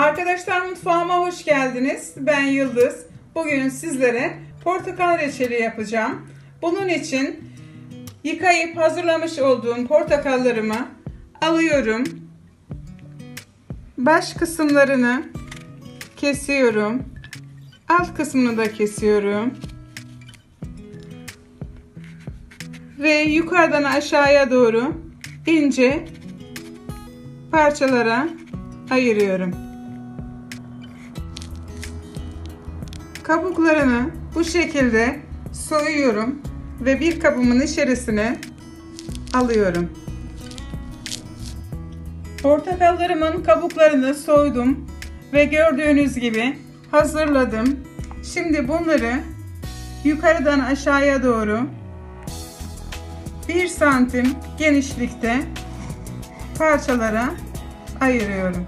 Arkadaşlar mutfağıma hoş geldiniz. Ben Yıldız. Bugün sizlere portakal reçeli yapacağım. Bunun için yıkayıp hazırlamış olduğum portakallarımı alıyorum. Baş kısımlarını kesiyorum. Alt kısmını da kesiyorum. Ve yukarıdan aşağıya doğru ince parçalara ayırıyorum. Kabuklarını bu şekilde soyuyorum ve bir kabımın içerisine alıyorum. Portakallarımın kabuklarını soydum ve gördüğünüz gibi hazırladım. Şimdi bunları yukarıdan aşağıya doğru 1 santim genişlikte parçalara ayırıyorum.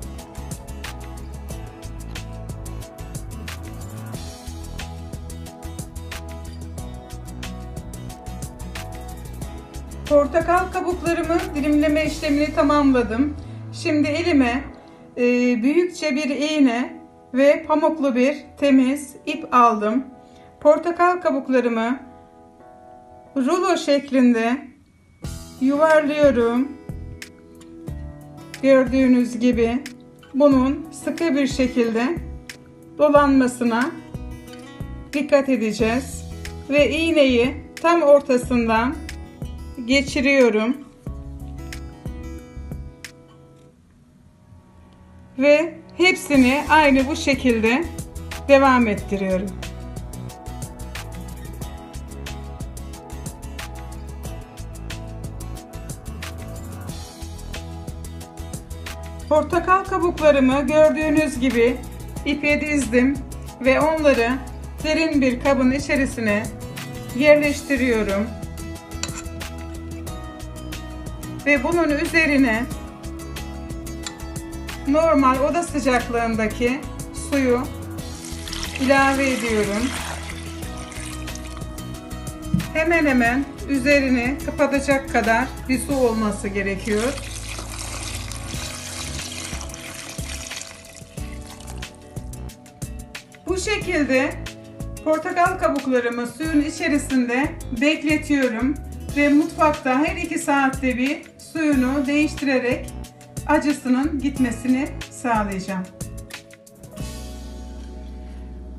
Portakal kabuklarımı dilimleme işlemini tamamladım. Şimdi elime e, büyükçe bir iğne ve pamuklu bir temiz ip aldım. Portakal kabuklarımı rulo şeklinde yuvarlıyorum. Gördüğünüz gibi bunun sıkı bir şekilde dolanmasına dikkat edeceğiz. Ve iğneyi tam ortasından geçiriyorum. Ve hepsini aynı bu şekilde devam ettiriyorum. Portakal kabuklarımı gördüğünüz gibi ipe dizdim ve onları derin bir kabın içerisine yerleştiriyorum. Ve bunun üzerine normal oda sıcaklığındaki suyu ilave ediyorum. Hemen hemen üzerini kapatacak kadar bir su olması gerekiyor. Bu şekilde portakal kabuklarımı suyun içerisinde bekletiyorum ve mutfakta her iki saatte bir suyunu değiştirerek acısının gitmesini sağlayacağım.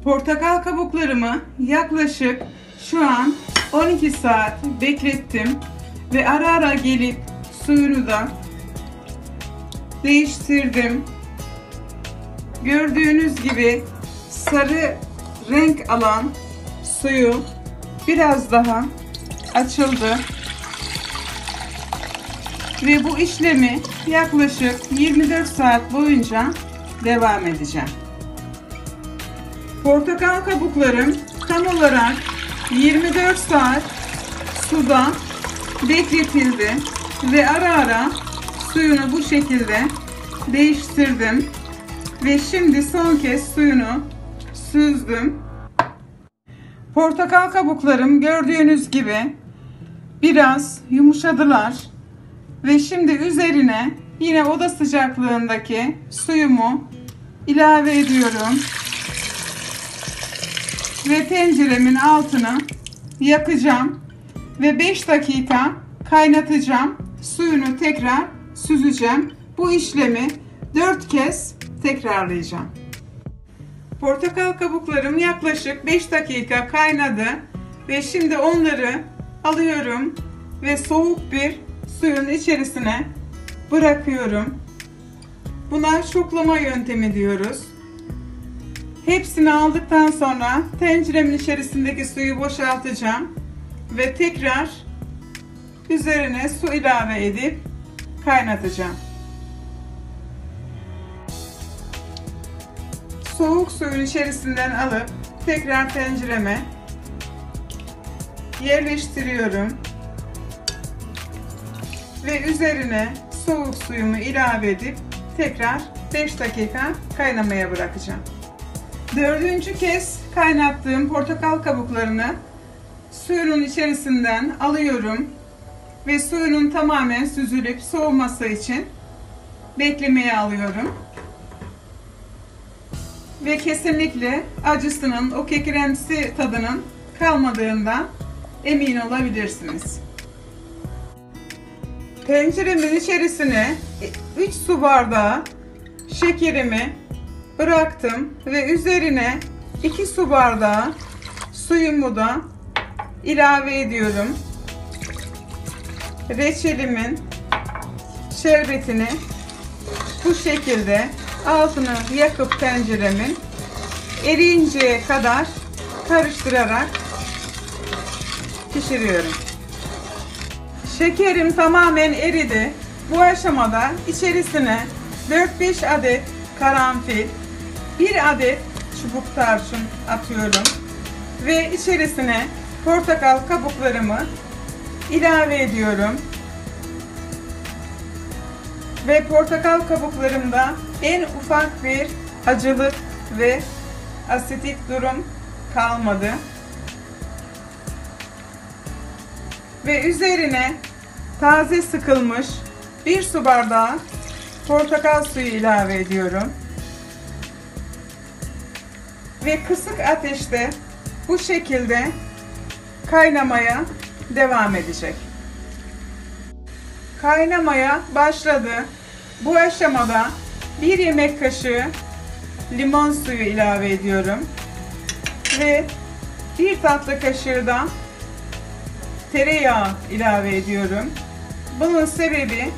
Portakal kabuklarımı yaklaşık şu an 12 saat beklettim ve ara ara gelip suyunu da değiştirdim. Gördüğünüz gibi sarı renk alan suyu biraz daha açıldı. Ve bu işlemi yaklaşık 24 saat boyunca devam edeceğim. Portakal kabuklarım tam olarak 24 saat suda bekletildi ve ara ara suyunu bu şekilde değiştirdim ve şimdi son kez suyunu süzdüm. Portakal kabuklarım gördüğünüz gibi biraz yumuşadılar. Ve şimdi üzerine yine oda sıcaklığındaki suyumu ilave ediyorum. Ve tenceremin altını yakacağım. Ve 5 dakika kaynatacağım. Suyunu tekrar süzeceğim. Bu işlemi 4 kez tekrarlayacağım. Portakal kabuklarım yaklaşık 5 dakika kaynadı ve şimdi onları alıyorum ve soğuk bir suyun içerisine bırakıyorum. Buna şoklama yöntemi diyoruz. Hepsini aldıktan sonra tenceremin içerisindeki suyu boşaltacağım ve tekrar üzerine su ilave edip kaynatacağım. soğuk suyun içerisinden alıp tekrar tencereme yerleştiriyorum. Ve üzerine soğuk suyumu ilave edip tekrar 5 dakika kaynamaya bırakacağım. Dördüncü kez kaynattığım portakal kabuklarını suyunun içerisinden alıyorum ve suyunun tamamen süzülüp soğuması için beklemeye alıyorum. ve kesinlikle acısının, o kekiremsi tadının kalmadığından emin olabilirsiniz. Tenceremin içerisine 3 su bardağı şekerimi bıraktım ve üzerine 2 su bardağı suyumu da ilave ediyorum. Reçelimin şerbetini bu şekilde altını yakıp tenceremin eriyinceye kadar karıştırarak pişiriyorum. Şekerim tamamen eridi. Bu aşamada içerisine 4-5 adet karanfil, 1 adet çubuk tarçın atıyorum ve içerisine portakal kabuklarımı ilave ediyorum. Ve portakal kabuklarımda en ufak bir acılık ve asitik durum kalmadı. Ve üzerine taze sıkılmış bir su bardağı portakal suyu ilave ediyorum. Ve kısık ateşte bu şekilde kaynamaya devam edecek. Kaynamaya başladı. Bu aşamada bir yemek kaşığı limon suyu ilave ediyorum. Ve bir tatlı kaşığı da tereyağı ilave ediyorum. Bunun sebebi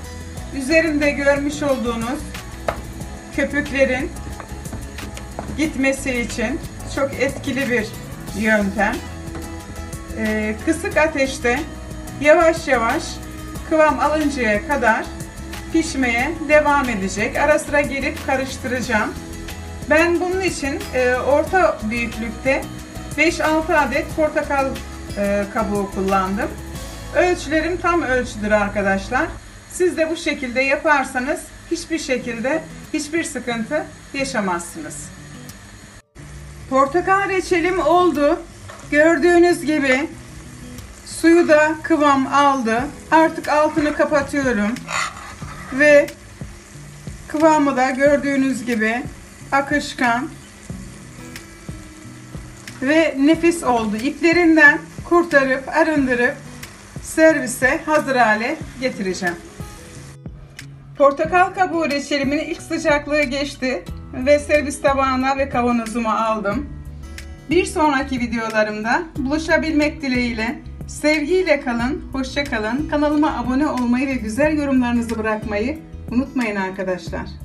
üzerimde görmüş olduğunuz köpüklerin gitmesi için çok etkili bir yöntem. Ee, kısık ateşte yavaş yavaş kıvam alıncaya kadar pişmeye devam edecek. Ara sıra gelip karıştıracağım. Ben bunun için e, orta büyüklükte 5-6 adet portakal e, kabuğu kullandım. Ölçülerim tam ölçüdür arkadaşlar. Siz de bu şekilde yaparsanız hiçbir şekilde hiçbir sıkıntı yaşamazsınız. Portakal reçelim oldu. Gördüğünüz gibi suyu da kıvam aldı. Artık altını kapatıyorum. Ve kıvamı da gördüğünüz gibi akışkan ve nefis oldu. İplerinden kurtarıp arındırıp servise hazır hale getireceğim. Portakal kabuğu reçelimin ilk sıcaklığı geçti ve servis tabağına ve kavanozuma aldım. Bir sonraki videolarımda buluşabilmek dileğiyle sevgiyle kalın, hoşça kalın. Kanalıma abone olmayı ve güzel yorumlarınızı bırakmayı unutmayın arkadaşlar.